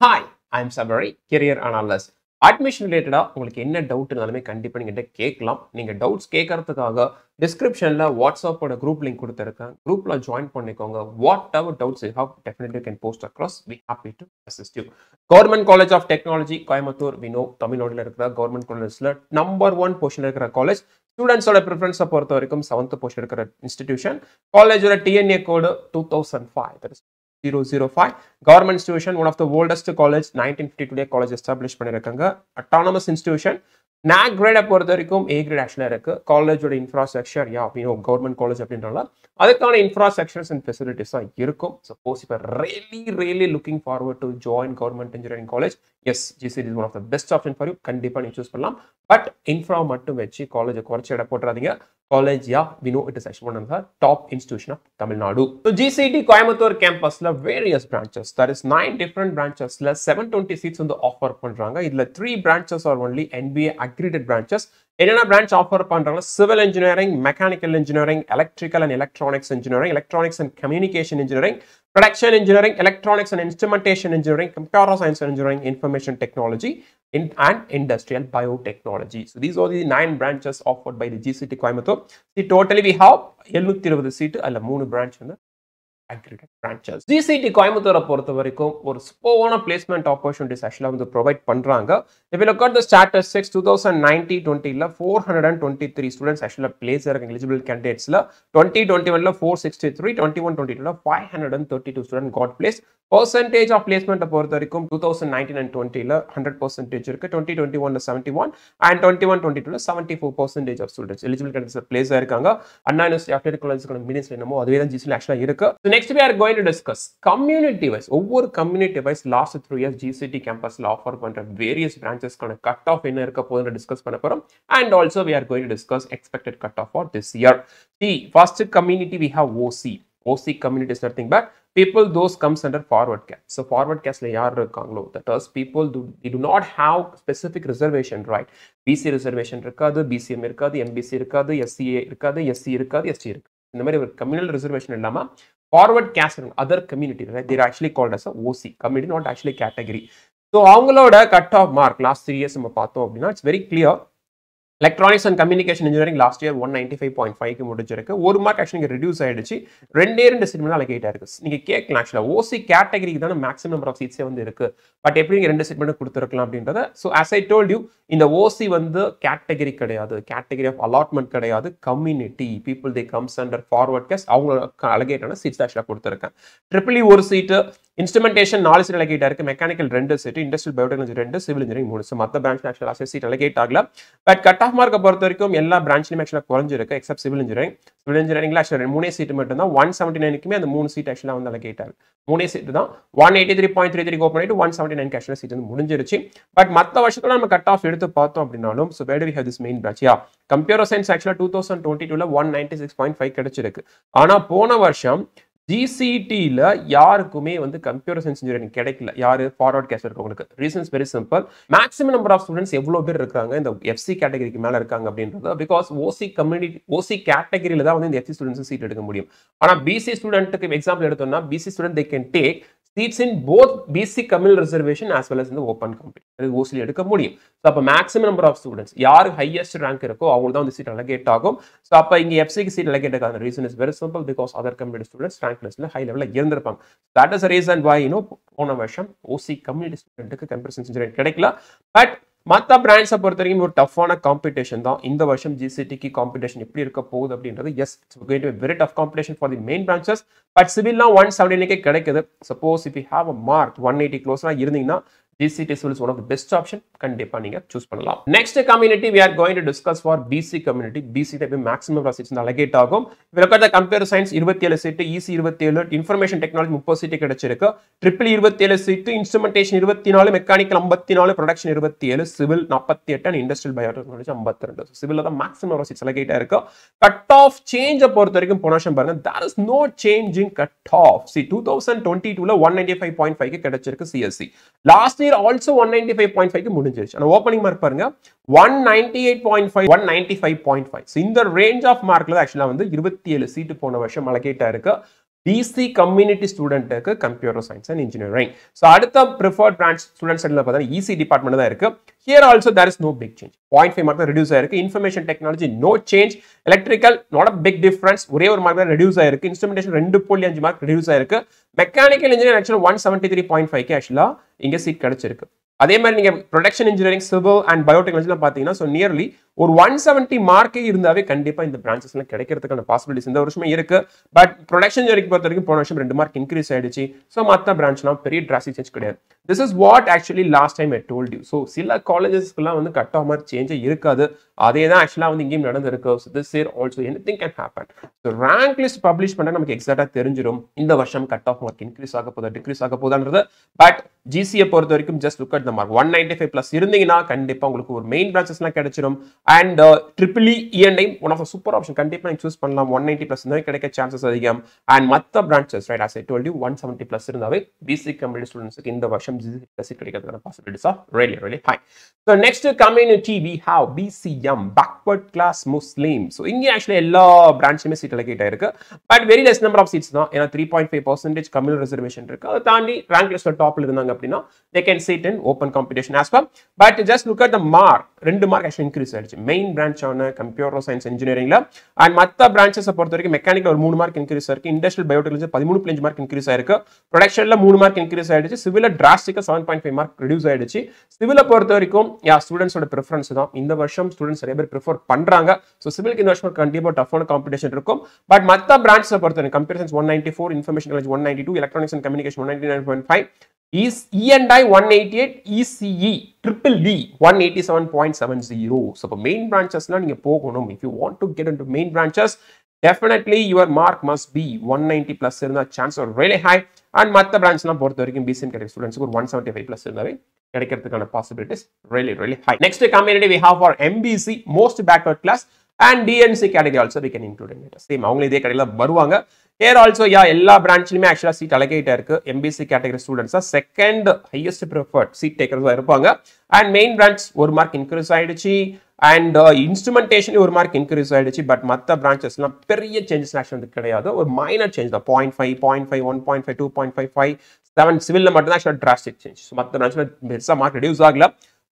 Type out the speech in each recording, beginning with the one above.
Hi I am Sabari career analyst admission ரிலேட்டடாக உங்களுக்கு என்ன டவுட் இருந்தாலுமே கண்டிப்பாக நீங்கள் கேட்கலாம். நீங்கள் டவுட்ஸ் கேட்கறதுக்காக டிஸ்கிரிப்ஷனில் வாட்ஸ்அப்போட குரூப் லிங்க் கொடுத்துருக்கேன். குரூப்பில் ஜாயின் பண்ணிக்கோங்க. Whatever doubts you have definitely can post across we happy to assist you government college of technology Coimbatore Vino தமிழ்நாட்டில் இருக்கிற கவர்மெண்ட் காலேஜில் நம்பர் ஒன் பொசிஷன் இருக்கிற காலேஜ் ஸ்டூடெண்ட்ஸோட ப்ரிஃபரன்ஸை பொறுத்த வரைக்கும் செவன்த் பொசிஷன் இருக்கிற இன்ஸ்டிடியூஷன் காலேஜோட TNEA code two thousand five that is zero zero five government institution one of the oldest college nineteen fifty two college establish பண்ணியிருக்காங்க அட்டானமஸ் இன்ஸ்டியூஷன் நாக் கிரேடை பொறுத்த வரைக்கும் ஏ கிரேட் ஆக்சுவலாக இருக்கு காலேஜோட இன்ஃப்ராஸ்ட்ரக்சர் யா அப்படின்னு கவர்மெண்ட் காலேஜ் அப்படின்றனால அதுக்கான இன்ஃப்ராஸ்ட்ரக்சர்ஸ் அண்ட் ஃபெசிலிட்டிஸாக இருக்கும். சப்போஸ் இப்போ really really looking forward to join government engineering college yes GCT is one of the best option for you கண்டிப்பாக நீங்கள் சூஸ் பண்ணலாம். பட் இன்ஃப்ரா மட்டும் வச்சு காலேஜை குறைச்சி இட போட்டுறாதீங்க. College yeah Vino it is actual one of the top institution of Tamil Nadu so GCT Coimbatore கேம்பஸ்ல various branches there is nine different பிரான்ச்சஸில் seven twenty seats வந்து ஆஃபர் பண்றாங்க. இதுல three branches are only NBA accredited branches என்னென்ன branch offer பண்றாங்க civil engineering mechanical engineering electrical and electronics engineering electronics and communication engineering production engineering, electronics and instrumentation engineering, computer science and engineering, information technology, in, and industrial biotechnology. So these are the nine branches offered by the GCT Coimbatore. See, totally we have 720 seat, in 3 branch accredited branches GCT கோயம்புத்தூரை பொறுத்த வரைக்கும் ஒரு சூப்பரான placement opportunities ஆக்சுவலாக வந்து provide பண்ணுறாங்க இப்போ look at the statistics two thousand ninety டுவெண்ட்டியில் four hundred and twenty three students ஆக்சுவலாக பிளேஸ் இருக்க எலிஜிபிள் கேண்டிடேட்ஸில் டுவெண்ட்டி டுவெண்ட்டி ஒன்ல four sixty three twenty one twenty டூவில் five hundred and thirty two student got place percentage of பிளேஸ்மெண்ட்டை பொறுத்த வரைக்கும் two thousand nineteen and டுவெண்ட்டியில் hundred percentage இருக்குது twenty twenty ஒன்ல seventy one and twenty one twenty டூவில் seventy four percentage of students eligible candidates place இருக்காங்க Anna university after காலேஜ்க்கான meanings என்னமோ அதுவே தான் ஜிசியில் ஆக்சுவலாக இருக்குது next we are going to discuss community wise ஒவ்வொரு community wise last three years GCT கேம்பஸ்ல offer பண்ற வேரியஸ் பிரான்ச்சஸ்க்கான கட் ஆஃப் என்ன இருக்க போகுதுன்னு டிஸ்கஸ் பண்ண போறோம். And also we are going to discuss expected cut off for this year the first community we have OC OC community is nothing but people those comes under forward caste forward forward யார் இருக்காங்களோ? That is people to they do not reservation specific reservation right? BC இருக்காது BCM இருக்காது MBC இருக்காது SCA இருக்காது SC இருக்காது ST இருக்கு இந்த மாதிரி ஒரு கம்யூனல் ரிசர்வேஷன் இல்லாமல் forward caste other community there actually called as OC community not actually category so அவங்களோட cut off mark last three years நம்ம பார்த்தோம் அப்படின்னா it's very clear electronics and communication engineering last year one ninety five point ஃபைவ்க்கு முடிஞ்சிருக்கு. ஒரு mark actually reduce ஆயிடுச்சு. ரெண்டே ரெண்டு சீட் மட்டும் அலகேட் ஆயிருக்கு. நீங்கள் கேட்கலாம் ஆக்சுவலாக ஓசி கேட்டகரிக்கு தானே மேக்ஸிமம் நம்பர் ஆஃப் சீட்ஸே வந்து இருக்கு. பட் எப்படி நீங்க ரெண்டு சீட் மட்டும் கொடுத்துருக்கலாம் அப்படின்றத so as I told you இந்த ஓசி வந்து கேட்டகரி கிடையாது. கேட்டகரி ஆஃப் அலாட்மெண்ட் கிடையாது. Community people they comes under forward case அவங்க அலகேட்டான சீட்ஸ் ஆக்சுவலாக கொடுத்துருக்கேன். ட்ரிபிள் ஒரு சீட்டு இன்ஸ்ட்ருமெண்டேஷன் நாலு சீட் அலகேட் ஆயிருக்கு. மெக்கானிக்கல் ரெண்டு சீட் இண்டஸ்ட்ரியல் பயோடெக்னாலஜி ரெண்டு சிவில் இன்ஜினியரிங் மூணு. ஸோ மற்ற பிரான்ச் ஆக்சுவலாக சீட் அலகேட் ஆகல. பட் கட் ஆஃப் மார்க்கை பொறுத்த வரைக்கும் எல்லா பிரான்ச்லையும் ஆக்சுவலாக குறைஞ்சிருக்கு எக்ஸப்ட் சிவில் இன்ஜினியரிங் சிவில் இன்ஜினியரிங்ல ஆக்சுவலாக மூணே சீட் மட்டும் தான் ஒன் செவன்டி நைனுக்குமே அந்த மூணு சீட் ஆக்சுவலாக வந்து அலகேட் கேட்டார் மூணே சீட்டு தான். One eighty three point three three go பண்ணிட்டு ஒன் செவன்டி நைன் ஆக்சுவலாக சீட் வந்து முடிஞ்சிருச்சு. பட் மற்ற வருஷத்துல நம்ம கட் ஆஃப் எடுத்து பார்த்தோம் அப்படின்னாலும் so where we have this main branch yeah computer science ஆக்சுவலாக டூ தௌசண்ட் டுவெண்ட்டி டூவில் one ninety six point five கிடைச்சிருக்கு. ஆனால் போன வருஷம் ஜிசிடியில் யாருக்குமே வந்து கம்ப்யூட்டர் சயின்ஸ் இன்ஜினியரிங் கிடைக்கல. யாரு? ஃபார்வர்ட் கேஸ்ட் இருக்கவங்களுக்கு. Reasons very simple maximum number of students எவ்வளோ பேர் இருக்காங்க? இந்த எஃப்சி கேட்டகரிக்கு மேலே இருக்காங்க அப்படின்றது பிகாஸ் ஓசி கம்யூனிட்டி ஓசி கேட்டகரியில் தான் வந்து இந்த எஃப்சி ஸ்டூடெண்ட்ஸ் சீட் எடுக்க முடியும். ஆனால் பிசி ஸ்டூடெண்ட்டுக்கு எக்ஸாம்பிள் எடுத்தோம்னா BC student they can take seats in both BC communal reservation as well as இந்த ஓப்பன் கம்பெனி ஓசிலி எடுக்க முடியும். ஸோ அப்போ மேக்ஸிமம் நம்பர் ஆஃப் ஸ்டூடெண்ட்ஸ் யார் ஹையஸ்ட் ரேங்க் இருக்கோ அவங்க தான் வந்து சீட் அலகேட் ஆகும். ஸோ அப்போ இங்கே எஃப்சிக்கு சீட் அலகேட் ஆகாத reason is very simple because other community students rank லிஸ்ட்டில் ஹை லெவலில் இருந்திருப்பாங்க. தட் இஸ் ரீசன் வாய் இன்னும் போன வருஷம் ஓசி கம்யூனிட்டி ஸ்டூடெண்ட்டுக்கு கம்ப்யூட்டர் இன்ஜினியரிங் கிடைக்கல. பட் மற்ற பிராண்ட்ஸை பொறுத்த வரைக்கும் ஒரு டஃப்பான காம்படிஷன் தான். இந்த வருஷம் ஜிசிடிக்கு காம்படிஷன் எப்படி இருக்க போகுது அப்படின்றது yes it's very tough competition for the main branches but சிவில்லாம் one செவன்டினுக்கே கிடைக்குது. Suppose if you have a mark one eighty க்ளோஸ்லாம் இருந்தீங்கன்னா GCT Civil is one of the best option. கண்டிப்பா நீங்க சூஸ் பண்ணலாம். Next community we are going to discuss for BC community BC type maximum seats allocate ஆகும். விளக்கத்த computer science இருபத்தி ஏழு சீட்டு EC இருபத்தி ஏழு இன்ஃபர்மேஷன் டெக்னாலஜி முப்பது சீட்டு கிடைச்சிருக்கு. ட்ரிபிள் இருபத்தி ஏழு சீட்டு இன்ஸ்ட்ருமெண்டேஷன் இருபத்தி நாலு மெக்கானிக்கல் ஐம்பத்தி நாலு ப்ரொடக்ஷன் இருபத்தி ஏழு சிவில் நாற்பத்தி எட்டு அண்ட் இண்டஸ்ட்ரியல் பயோடெக்னாலஜி ஐம்பத்தி ரெண்டு சிவில் தான் மேக்ஸிமம் சீட்ஸ் அலகேட்டாக இருக்கு கட் ஆஃப் சேஞ்சை பொறுத்த வரைக்கும் போன வருஷம் பாருங்க there is no changing cut off see two thousand twenty டூல one ninety five point five கிடைச்சிருக்கு CSC last year also one ninety five point five முடிஞ்சிருச்சு. ஆனால் ஓப்பனிங் மார்க் பாருங்க. One ninety eight point five one ninety five point five இந்த range of மார்க்ல ஆக்சுவலாக வந்து இருபத்தி ஏழு சீட்டு போன வருஷம் அலகேட்டா இருக்கு. பிசி கம்யூனிட்டி ஸ்டூடெண்ட்டுக்கு computer science and engineering so அடுத்த ப்ரிஃபர்ட் பிரான்ச் ஸ்டூடெண்ட் சைடில் பார்த்தீங்கன்னா இசி டிபார்ட்மெண்ட் தான் இருக்கு. Here also there is no big change point five mark தான் ரெடியூஸ் ஆயிருக்கு. Information technology no change electrical not a big difference ஒரே ஒரு மார்க் தான் ரெடியூஸ் ஆயிருக்கு. இன்ஸ்ட்ருமெண்டேஷன் ரெண்டு புள்ளி அஞ்சு மார்க் ரெடியூஸ் ஆயிருக்கு. மெக்கானிக்கல் இன்ஜினியர் ஆக்சுவலாக one seventy three point five ஆக்சுவலாக இங்கே சீட் கிடைச்சிருக்கு. அதே மாதிரி நீங்க ப்ரொடக்ஷன் இன்ஜினியரிங் சிவில் அண்ட் பயோடெக்னாலஜிலாம் பார்த்தீங்கன்னா ஸோ நியர்லி ஒரு ஒன் செவன்ட்டி மார்க்கே இருந்தாவே கண்டிப்பா இந்த பிரான்ச்சஸ்லாம் கிடைக்கிறதுக்கான பாசிபிலிட்டிஸ் இந்த வருஷமே இருக்கு. பட் ப்ரொடக்ஷன் இன்ஜினியரிங் பொறுத்த வரைக்கும் போன வருஷம் ரெண்டு மார்க் இன்க்ரீஸ் ஆயிடுச்சு. ஸோ மற்ற பிரான்ச்லாம் பெரிய டிராஸ்டிக் சேஞ்ச் கிடையாது. This is what actually last time I told you so சில காலேஜஸ்க்குலாம் வந்து கட் ஆஃப் மார்க் சேஞ்சே இருக்காது. அதே தான் ஆக்சுவலாக வந்து இங்கேயும் நடந்திருக்கு. So this year also anything can happen so rank list publish பண்ணால் நமக்கு எக்ஸாக்டாக தெரிஞ்சிடும் இந்த வருஷம் கட் ஆஃப் மார்க் இன்க்ரீஸ் ஆக போதா டிக்ரீஸ் ஆக போதான்றது. பட் ஜிசியை பொறுத்த வரைக்கும் just look at the mark one ninety five plus இருந்தீங்கன்னா கண்டிப்பாக உங்களுக்கு ஒரு மெயின் பிரான்ச்சஸ்லாம் கிடைச்சிடும் and triple E and I one of super option கண்டிப்பாக நீங்கள் சூஸ் பண்ணலாம். ஒன் நைன்டி ப்ளஸ் இருந்தால் கிடைக்க சான்சஸ் அதிகம். அண்ட் மற்ற branches right as I tell one seventy plus இருந்தாவே பிசி கம்பெனி ஸ்டூடெண்ட்ஸுக்கு இந்த வருஷம் ஜிசி ப்ளஸ் கிடைக்கிறதுக்கான possibilities of really really high. So next community we have BCM backward class Muslim so இங்கே ஆக்சுவலி எல்லா பிரான்ச்சுமே சீட் அலகேட் ஆயிருக்கு. But very less number of seats தான். ஏன்னா three point five percentage communal reservation இருக்கு. அதை தாண்டி ரேங்க் லிஸ்ட்ல டாப்ல இருந்தாங்க அப்படின்னா they can seat in open competition as well but just look at the mark ரெண்டு மார்க் ஆக்சுவலி இன்க்ரீஸ் ஆயிடுச்சு. மெயின் பிரான்ச் ஆன கம்ப்யூட்டர் சயின்ஸ் இன்ஜினியரிங்ல அண்ட் மற்ற பிரான்ச்சஸை பொறுத்த வரைக்கும் மெக்கானிக்கல் ஒரு மூணு மார்க் இன்க்ரீஸ் ஆயிருக்கு. இண்டஸ்ட்ரியல் பயோடெக்னாலஜி பதிமூணு பிளஞ்சு மார்க் இன்க்ரீஸ் ஆயிருக்கு. ப்ரொடக்ஷன்ல மூணு மார்க் இன்க்ரீஸ் ஆயிடுச்சு. சிவில டிராஸ்டிக்கா seven point five mark reduce ஆயிடுச்சு. சிவில பொறுத்த வரைக்கும் யா ஸ்டூடெண்ட்ஸோட ப்ரிஃபரன்ஸ் தான். இந்த வருஷம் ஸ்டூடெண்ட்ஸ் நிறைய பேர் ப்ரிஃபர் பண்றாங்க. ஸோ சிவிலுக்கு இந்த வருஷம் கண்டிப்பாக டஃபான காம்படிஷன் இருக்கும். பட் மற்ற பிரான்ச்சை பொறுத்த வரைக்கும் computer science one ninety four information technology one ninety two electronics and communication one ninety nine point five is E&I 188 ECE triple D 187.70 so இப்போ மெயின் பிரான்ச்சஸ்லாம் நீங்க போகணும் if you want to get into main branches definitely your mark must be 190 plus இருந்தா chance are really high and மற்ற பிரான்ச்லாம் பொறுத்த வரைக்கும் BCM கிடைக்கிற ஸ்டூடெண்ட்ஸ்க்கு ஒரு ஒன் செவன்டி ஃபைவ் பிளஸ் இருந்தாவே கிடைக்கிறதுக்கான possibilities really really high next community we have for MBC most backward class and DNC category also we can include in it same அவங்களும் இதே கடையில் வருவாங்க ஹேர் ஆல்சோ யா எல்லா பிரான்ச்லையுமே ஆக்சுவலாக சீட் அலகேட்டாக இருக்கு. எம்பிசி கேட்டகரி ஸ்டூடெண்ட்ஸாக செகண்ட் ஹையஸ்ட் ப்ரிஃபர்ட் சீட் டேக்கர்ஸாக இருப்பாங்க. அண்ட் மெயின் பிரான்ச் ஒரு மார்க் இன்க்ரீஸ் ஆகிடுச்சு அண்ட் இன்ஸ்ட்ருமெண்டேஷன் ஒரு மார்க் இன்க்ரீஸ் ஆகிடுச்சு பட் மற்ற பிரான்ச்சஸ்லாம் பெரிய சேஞ்சஸ் ஆக்சுவல் வந்து கிடையாது. ஒரு மைனர் சேஞ்ச் தான். Point five point five one point five two point five five seven சிவிலில் மட்டும் தான் ஆக்சுவலாக டிராஸ்டிக் சேஞ்ச் மற்ற பிரான்ச்சில் பெருசாக மார்க் ரெடியூஸ் ஆகல.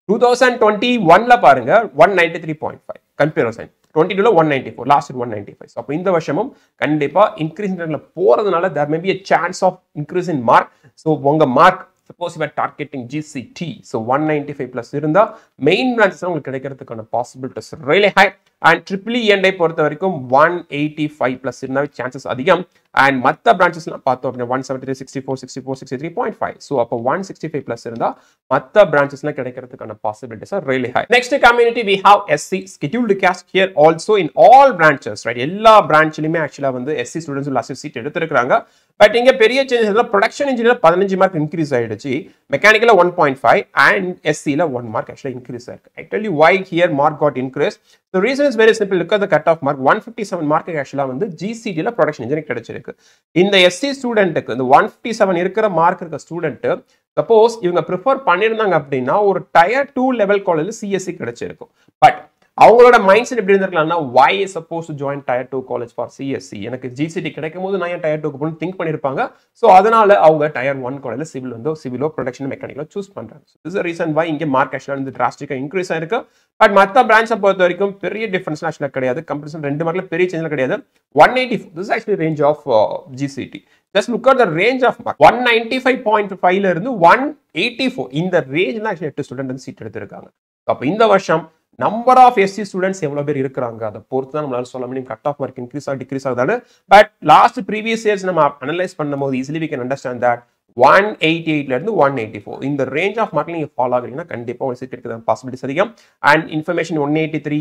டூ தௌசண்ட் டுவெண்ட்டி ஒன்ல பாருங்க one ninety three point five computer science twenty டூல one ninety four last one ninety five அப்போ இந்த வருஷமும் கண்டிப்பாக இன்க்ரீஸ் போறதுனால there may be a chance of increase in mark so உங்க மார்க் சப்போஸ் இவர் targeting GCT so one ninety five plus இருந்தால் main branches உங்களுக்கு கிடைக்கிறதுக்கான possibilities really high and triple E and I பொறுத்த வரைக்கும் ஒன் எயிட்டி ஃபைவ் ப்ளஸ் இருந்தாவே chances அதிகம். And மற்ற பிரான்ச்சஸ்லாம் பார்த்தோம் அப்படின்னா one seventy three sixty four sixty four sixty three point five so அப்போ ஒன் சிக்ஸ்டி ஃபைவ் ப்ளஸ் இருந்தால் மற்ற பிரான்ச்சஸ்லாம் கிடைக்கிறதுக்கான possibilities are really high next community we have SC scheduled caste here also in all branches right எல்லா பிரான்ச்லையுமே ஆக்சுவலாக வந்து SC students last seat எடுத்திருக்காங்க பட் இங்க பெரிய சேஞ்சஸ் ப்ரொடக்ஷன் இன்ஜினியர் பதினஞ்சு மார்க் இன்க்ரீஸ் ஆயிடுச்சு. மெக்கானிக்கல ஒன் பாயிண்ட் ஃபைவ் அண்ட் எஸ்சியில் ஒன் மார்க் ஆக்சுவலாக இன்க்ரீஸ் ஆயிருக்கு. Actually why here mark got increase so reason is very simple look the cut off mark one fifty seven mark ஆக்சுவலாக வந்து ஜிசிடியில் production engineer கிடைச்சிருக்கு. இந்த SC ஸ்டூடெண்ட்டுக்கு இந்த ஒன் ஃபிஃப்டி செவன் இருக்கிற மார்க் இருக்க ஸ்டூடெண்ட் சப்போஸ் இவங்க ப்ரிஃபர் பண்ணியிருந்தாங்க அப்படின்னா ஒரு tier two level college CSC கிடைச்சிருக்கும். பட் அவங்களோட மைண்ட் செட் எப்படி இருந்திருக்கலாம்னா why suppose join tier two college for CSC எனக்கு ஜிசிடி கிடைக்கும் போது நான் ஏன் டயர் டூக்கு போகணும் திங்க் பண்ணியிருப்பாங்க. ஸோ அதனால அவங்க டயர் ஒன் காலேஜ் சிவில் வந்து சிவிலோ ப்ரொடக்ஷன் மெக்கானிக்கலோ சூஸ் பண்றாங்க. இஸ் ரீசன் வை இங்கே மார்க் ஆக்சுவலாக வந்து டிராஸ்டிக்காக இன்க்ரீஸ் ஆயிருக்கு. பட் மற்ற பிரான்ச்சை பொறுத்த வரைக்கும் பெரிய டிஃபரன்ஸ் ஆக்சுவலாக கிடையாது. கம்பரிசன் ரெண்டு மார்க்கில் பெரிய சேஞ்சில் கிடையாது. One eighty this actually range of GCT just look at the range of mark one ninety five point ஃபைவ்ல இருந்து ஒன் எயிட்டி ஃபோர் இந்த ரேஞ்சில் ஆக்சுவலி எட்டு ஸ்டூடெண்ட் வந்து சீட் எடுத்திருக்காங்க. அப்போ இந்த வருஷம் நம்பர் ஆஃப் எஸ்சி ஸ்டூடெண்ட்ஸ் எவ்வளோ பேர் இருக்கிறாங்க? அதை பொறுத்து தான் நம்மளால சொல்ல முடியும். கட் ஆஃப் மார்க் இன்க்ரீஸ் ஆக டிக்ரீஸ் ஆகுதானு பட் லாஸ்ட் ப்ரீவியஸ் இயர்ஸ் நம்ம அனலைஸ் பண்ணும்போது easily we can understand that one eighty எயிட்லேருந்து one eighty four இந்த ரேஞ்ச் ஆஃப் மார்க் நீங்கள் ஃபாலோ ஆகுறீங்கன்னா கண்டிப்பாக ஒரு சீட் எடுக்கிறது பாசிபிலிட்டிஸ் அதிகம். And information one eighty three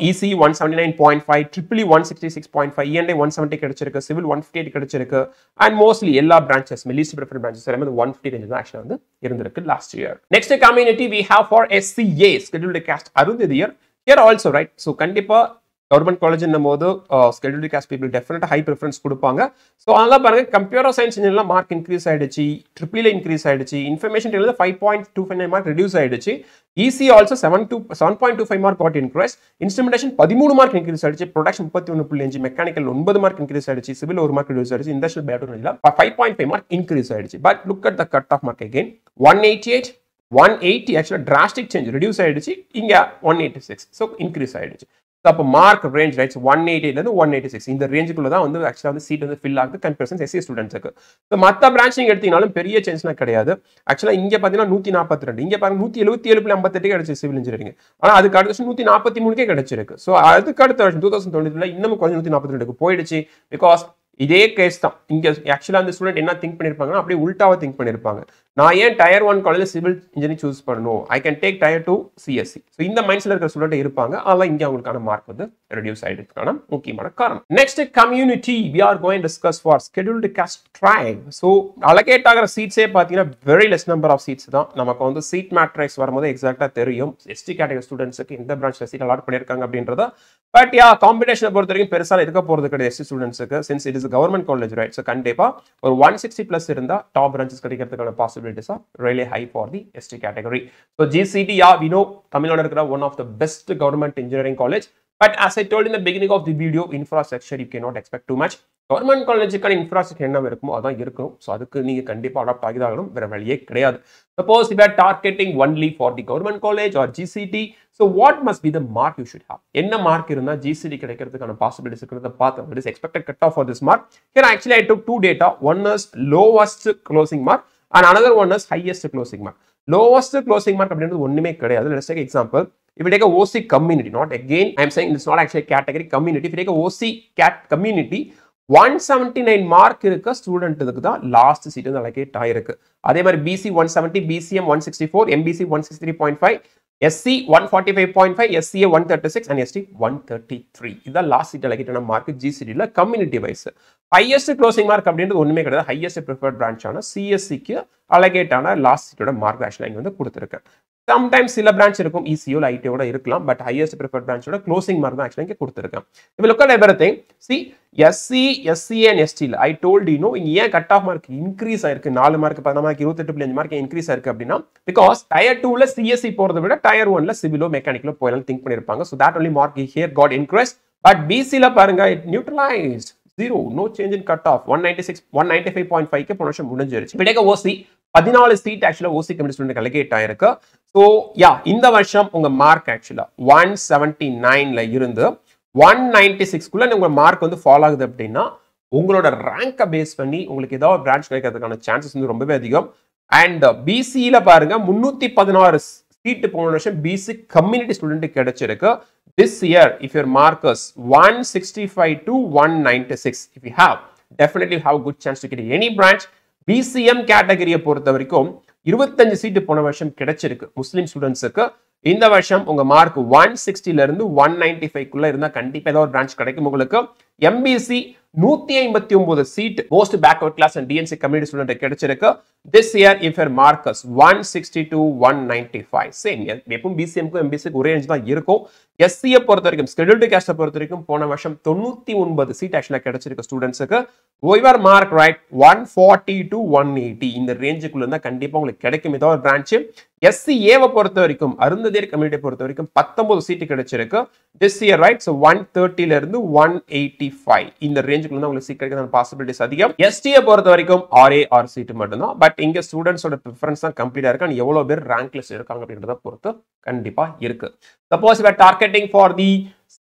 EC one seventy nine point five triple E one sixty six point five E and I one seventy கிடைச்சிருக்கு civil one fifty eight கிடைச்சிருக்கு and mostly எல்லா branches least prefer branches எல்லாமே one fifty range தான் ஆக்சுவலாக வந்து இருந்திருக்கு last year next community we have for SCA scheduled caste Arunthathiyar here also right so கண்டிப்பாக government காலேஜ்ன்னும் போது ஸ்கெடியூல் கேஸ்ட் பீப்புள் டெஃபினட்டாக ஹை ப்ரிஃபரன்ஸ் கொடுப்பாங்க. ஸோ அதெல்லாம் பாருங்க கம்ப்யூட்டர் சயின்ஸ் இன்ஜினியர்லாம் மார்க் இன்க்ரீஸ் ஆயிடுச்சு ட்ரிபிளில் இன்க்ரீஸ் ஆயிடுச்சு information technology five point two five nine mark reduce ஆயிடுச்சு. EC also seven two seven point two five mark got increase instrumentation பதிமூணு மார்க் இன்க்ரீஸ் ஆயிடுச்சு ப்ரொடக்ஷன் முப்பத்தி ஒன்று புள்ளி அஞ்சு மெக்கானிக்கல் ஒன்பது மார்க் இன்க்ரீஸ் ஆயிடுச்சு சிவில் ஒரு மார்க் ரெடியூஸ் ஆயிடுச்சு இண்டஸ்ட்ரியல் பேட்டரியில் five point five mark increase ஆயிடுச்சு but look at the cut off mark again one eighty eight one eighty ஆக்சுவலாக டிராஸ்டிக் சேஞ்ச் ரெடியூஸ் ஆயிடுச்சு இங்கே one eighty six so increase ஆயிடுச்சு. அப்போ மார்க் ரேஞ்ச் ரைட்ஸ் ஒன் எயிட்டிலேருந்து one eighty six இந்த ரேஞ்சுக்குள்ள தான் வந்து ஆக்சுவலாக வந்து சீட் வந்து ஃபில் ஆகுது கம்பேரிசன் எஸ்சி ஸ்டூடெண்ட்ஸுக்கு ஸோ மற்ற பிரான்ச் நீங்கள் எடுத்தீங்கனாலும் பெரிய சேஞ்ச்லாம் கிடையாது. ஆக்சுவலாக இங்கே பார்த்தீங்கன்னா நூற்றி நாற்பத்தி ரெண்டு. இங்கே பாருங்க நூற்றி எழுபத்தி ஏழு புள்ளி ஐம்பத்தெட்டு கிடச்சி சிவில் இன்ஜினியரிங் ஆனால் அதுக்கு அடுத்த வருஷம் நூற்றி நாற்பத்தி மூணுக்கே கிடைச்சிருக்கு. ஸோ அதுக்கு அடுத்த வருஷம் டூ தௌசண்ட் டுவெண்ட்டில் இன்னும் கொஞ்சம் நூற்றி நாற்பத்தி ரெண்டுக்கு போயிடுச்சு. பிகாஸ் இதே கேஸ் தான். இங்கே ஆக்சுவலாக அந்த ஸ்டூடெண்ட் என்ன திங்க் பண்ணியிருப்பாங்கன்னா அப்படியே உல்ட்டாவாக திங்க் பண்ணியிருப்பாங்க நான் ஏன் tier one college civil engineering choose பண்ணணும்? I can take tier two CSC so இந்த மைண்ட்ஸில் இருக்கிற ஸ்டூடெண்ட் இருப்பாங்க. அதெல்லாம் இங்கே அவங்களுக்கான மார்க் வந்து ரெடியூஸ் ஆகிடுறதுக்கான முக்கியமான காரணம். Next community we are going discuss for scheduled caste tribe so allocate ஆகிற சீட்ஸே பார்த்தீங்கன்னா very less number of seats தான். நமக்கு வந்து சீட் மேட்ரிக்ஸ் வரும்போது எக்ஸாக்டாக தெரியும். எஸ்டி கேட்டகரி ஸ்டூடெண்ட்ஸுக்கு இந்த பிரான்ச்சில் சீட் அலாட் பண்ணியிருக்காங்க அப்படின்றத. பட் யா காம்படிஷனை பொறுத்த வரைக்கும் பெருசாக இருக்க போகிறது கிடையாது எஸ்டி ஸ்டூடெண்ட்ஸுக்கு since it is government college right so கண்டிப்பாக ஒரு ஒன் சிக்ஸ்டி ப்ளஸ் இருந்தால் டாப் பிரான்ச்சஸ் கிடைக்கிறதுக்கான possibilities are really high for the ST category so GCD யா வினோ தமிழ்நாடு இருக்கிற one of the best government engineering college but as I told in the beginning of the video, infrastructure you cannot expect too much. Government காலேஜுக்கான infrastructure என்ன இருக்குமோ அதான் இருக்கும். So அதுக்கு நீங்கள் கண்டிப்பாக adapt ஆகிதாகணும் வேறு வழியே கிடையாது. Suppose if are targeting only for the government college or GCT so what must be the mark you should have என்ன மார்க் இருந்தால் ஜிசிடி கிடைக்கிறதுக்கான பாசிபிலிட்டிஸ் இருக்கிறத பார்த்து it is expected cut off for this mark ஏன்னா actually I took two data one is lowest closing mark and another one is highest closing mark lowest closing mark அப்படின்றது ஒன்றுமே கிடையாது. Let's take example if you take a OC community, not again, I'm saying it's not actually a category community. If you take a OC cat community, one seventy nine mark இருக்க ஸ்டூடெண்ட்டுக்கு தான் last seat வந்து allocate ஆயிருக்கு. அதே மாதிரி BC one seventy BCM one sixty four MBC one sixty three point five SC one forty five point five SCA one thirty six and ST one thirty three இதான் last seat அலகேட்டான mark ஜிசிடியில் community wise highest closing mark அப்படின்றது ஒன்றுமே கிடையாது. Highest preferred பிரான்ச்சான சிஎஸ்சிக்கு அலகேட்டான last சீட்டோட mark ஆக்சுவலாக இங்கே வந்து கொடுத்துருக்கு. சம்டைம்ஸ் சில பிரான்ச் இருக்கும். இசியோ ஐடியோட இருக்கலாம். பட் ஹையஸ்ட் ப்ரிஃபர்ட் பிரான்ச்சோட க்ளோசிங் மாதிரி தான் ஆக்சுவலாக இங்கே கொடுத்துருக்கேன். இப்போ look at everything see SC SC and எஸ்டியில் I told you இங்கே ஏன் கட் ஆஃப் மார்க் இன்க்ரீஸ் ஆயிருக்கு? நாலு மார்க் பதினாறு மார்க் இருபத்தெட்டு புள்ளி அஞ்சு மார்க் இன்க்ரீஸ் ஆயிருக்கு அப்படின்னா பிகாஸ் டயர் டூல சிஎஸ்சி போகிறத விட டயர் ஒன்ல சிவிலோ மெக்கானிக்கலோ போயிடலாம் திங்க் பண்ணியிருப்பாங்க. So that only mark here got increase but பிசியில் பாருங்க it neutralised zero no change in cut off one ninety six one ninety five point ஃபைவ்க்கு போன வருஷம் முடிஞ்சிருச்சு விடேக்க ஓசி பதினாலு சீட் ஆக்சுவலாக ஓசி கமிட்டி ஸ்டூடெண்ட் அலகேட் ஆயிருக்கு. ஸோ யா இந்த வருஷம் உங்க மார்க் ஆக்சுவலா ஒன் செவன்ட்டி நைன்ல இருந்து ஒன் நைன்டி சிக்ஸ்க்குள்ளே உங்க மார்க் வந்து ஃபாலோ ஆகுது அப்படின்னா உங்களோட ரேங்கை பேஸ் பண்ணி உங்களுக்கு ஏதாவது பிரான்ச் கிடைக்கிறதுக்கான சான்சஸ் வந்து ரொம்பவே அதிகம். அண்ட் பிசியில uh, பாருங்க முன்னூத்தி பதினாறு சீட்டு போன வருஷம் பிசி கம்யூனிட்டி ஸ்டூடெண்ட்டு கிடைச்சிருக்கு. This year if your marks one sixty five to one ninety six if you have definitely have good chance to get any branch BCM கேட்டகரியை பொறுத்த வரைக்கும் இருபத்தஞ்சு சீட்டு போன வருஷம் கிடைச்சிருக்கு. முஸ்லீம் ஸ்டூடெண்ட்ஸுக்கு இந்த வருஷம் உங்க மார்க் ஒன் சிக்ஸ்டில இருந்து ஒன் நைன்டி ஃபைவ்க்குள்ள இருந்தா கண்டிப்பா ஏதாவது ஒரு பிரான்ச் கிடைக்கும் உங்களுக்கு. எம்பிசி நூத்தி ஐம்பத்தி ஒன்பது seat most backward class and DNC community student கிடைச்சிருக்கு. This year if your marks one sixty two one ninety five same எப்பவும் பிசிஎம்க்கும் எம்பிசிக்கு ஒரே ரேஞ்ச் தான் இருக்கும். எஸ்சியை பொறுத்த வரைக்கும் ஸ்கெடியூல்டு கேஸ்ட்டை பொறுத்த வரைக்கும் போன வருஷம் தொண்ணூத்தி ஒன்பது சீட் ஆக்சுவலாக கிடைச்சிருக்கு ஸ்டூடெண்ட்ஸுக்கு whoever mark right one forty two one eighty இந்த ரேஞ்சுக்குள்ள இருந்தால் கண்டிப்பாக உங்களுக்கு கிடைக்கும். ஏதோ ஒரு பிரான்ச்சு எஸ்சி ஏவை பொறுத்த வரைக்கும் அருந்ததேர் கம்யூனிட்டியை பொறுத்த வரைக்கும் பத்தொன்பது சீட்டு கிடைச்சிருக்கு. This year right so one தேர்ட்டில இருந்து ஒன் எயிட்டி ஃபைவ் இந்த ரேஞ்சுக்குள்ள உங்களுக்கு சீட் கிடைக்கிற பாசிபிலிட்டிஸ் அதிகம். எஸ்டியை பொறுத்த வரைக்கும் ஆர்ஏ ஆர் சீட்டு மட்டும்தான். பட் இங்க ஸ்டூடெண்ட்ஸோட ப்ரிஃபரன்ஸ் தான் கம்ப்ளீட்டாக இருக்கு. அண்ட் எவ்வளோ பேர் ரேங்க் லிஸ்ட் இருக்காங்க அப்படின்றத பொறுத்து கண்டிப்பா இருக்கு. Suppose if you're targeting for the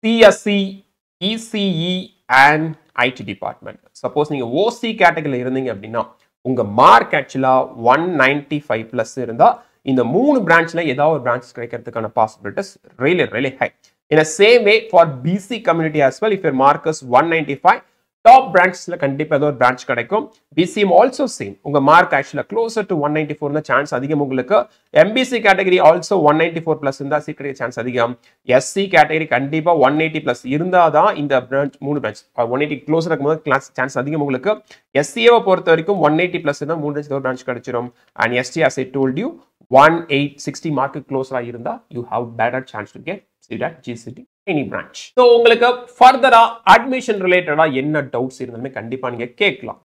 CSC ECE and IT department suppose நீங்க ஓசி கேட்டகரியில் இருந்தீங்க அப்படின்னா உங்க மார்க் ஆக்சுவலாக ஒன் நைன்டி ஃபைவ் பிளஸ் இருந்தா இந்த மூணு பிரான்ச்சில் ஏதாவது ஒரு பிரான்ச் கிடைக்கிறதுக்கான possibilities really really high in a same way for BC community as well if your marks one ninety five top பிரான்ச்ஸ்ல கண்டிப்பாக ஏதோ ஒரு பிரான்ச் கிடைக்கும். பிசிஎம் ஆல்சோ சேம் உங்க மார்க் ஆக்சுவலா closer to one ninety four chance அதிகம் உங்களுக்கு. MBC category also one ninety four plus இருந்தால் seat கிடைக்க சான்ஸ் அதிகம். எஸ்சி கேட்டகரி கண்டிப்பா ஒன் எயிட்டி ப்ளஸ் இருந்தால் தான் இந்த பிரான்ச் மூணு பிரான்ச் ஒன் எயிட்டி க்ளோஸ் இருக்கும்போது கிளாஸ் சான்ஸ் அதிகம் உங்களுக்கு. எஸ்சிஏவை பொறுத்த வரைக்கும் ஒன் எயிட்டி ப்ளஸ் இருந்தால் மூணு ஒரு பிரான்ச் கிடைச்சிடும் and ST as I told you one eight sixty mark க்ளோஸராக இருந்தால் you have better chance to get seat at GCT any branch so உங்களுக்கு ஃபர்தரா அட்மிஷன் ரிலேட்டடா என்ன டவுட்ஸ் இருந்தாலுமே கண்டிப்பா நீங்க கேட்கலாம்.